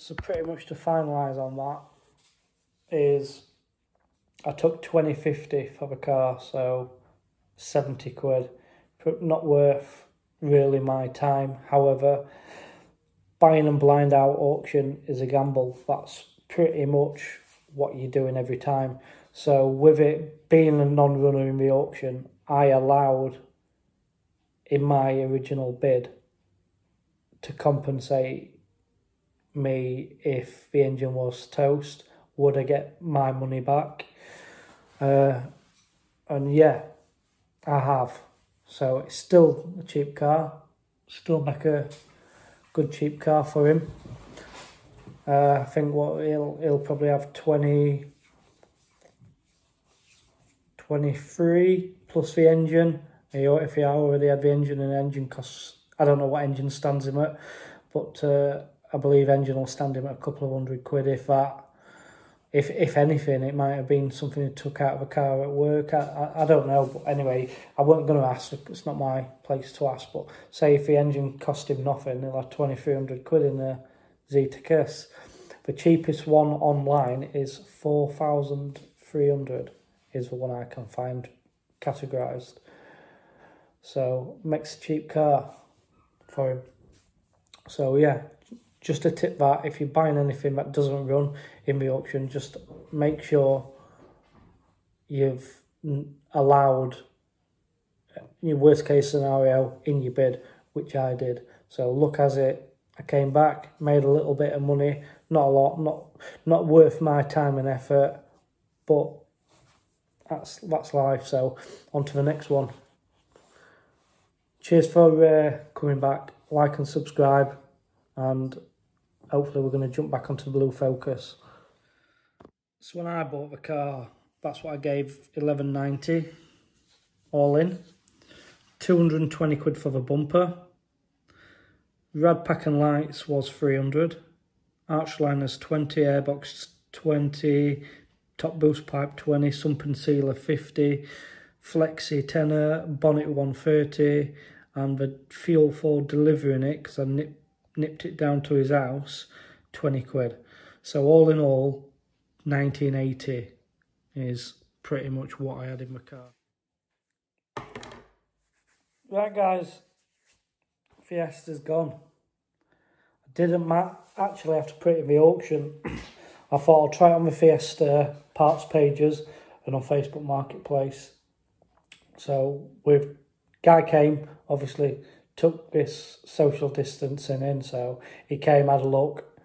so pretty much to finalise on that is I took 2050 for the car, so 70 quid. Not worth really my time. However, buying and blind out auction is a gamble. That's pretty much what you're doing every time. So with it being a non-runner in the auction, I allowed in my original bid to compensate me if the engine was toast. Would I get my money back? Uh, and yeah, I have. So it's still a cheap car. Still make a good cheap car for him. Uh, I think what he'll he'll probably have 20, 23 plus the engine. If he already had the engine and engine costs, I don't know what engine stands him at, but uh, I believe engine will stand him at a couple of hundred quid if that. If if anything, it might have been something he took out of a car at work. I, I, I don't know, but anyway, I wasn't going to ask. It's not my place to ask. But say if the engine cost him nothing, he'll have twenty three hundred quid in the Zetec S. The cheapest one online is four thousand three hundred. Is the one I can find categorized. So makes a cheap car for him. So yeah, just a tip that if you're buying anything that doesn't run in the auction, just make sure you've allowed your worst case scenario in your bid, which I did. So look as it, I came back, made a little bit of money, not a lot, not not worth my time and effort, but that's that's life. So on to the next one. Cheers for uh, coming back. Like and subscribe, and hopefully we're going to jump back onto the Blue Focus. So when I bought the car, that's what I gave 1190 all in. 220 quid for the bumper. Rad pack and lights was 300. Arch liners 20, airbox 20, top boost pipe 20, sump and sealer 50, flexi tenor, bonnet 130, and the fuel for delivering it, because I nipped nipped it down to his house, 20 quid. So all in all, 1980 is pretty much what I had in my car. Right guys, Fiesta's gone. I didn't actually have to put it in the auction. I thought I'll try it on the Fiesta parts pages and on Facebook Marketplace. So with guy came, obviously took this social distancing in, so he came, had a look,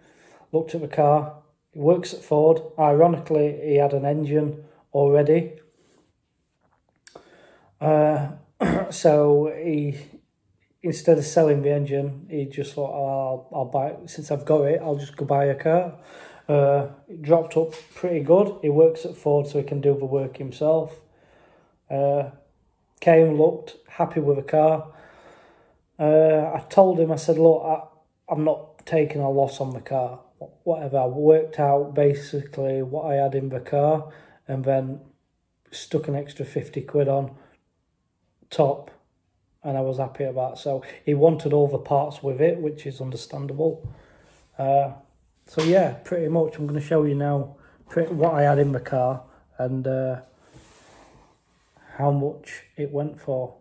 looked at the car. He works at Ford. Ironically, he had an engine already. Uh, so he, instead of selling the engine, he just thought, oh, I'll, I'll buy it. Since I've got it, I'll just go buy a car. Uh, it dropped up pretty good. He works at Ford, so he can do the work himself. Uh, came, looked, happy with the car. Uh, I told him, I said, look, I, I'm not taking a loss on the car. Whatever. I worked out basically what I had in the car and then stuck an extra 50 quid on top and I was happy about so he wanted all the parts with it which is understandable uh, so yeah pretty much I'm going to show you now what I had in the car and uh, how much it went for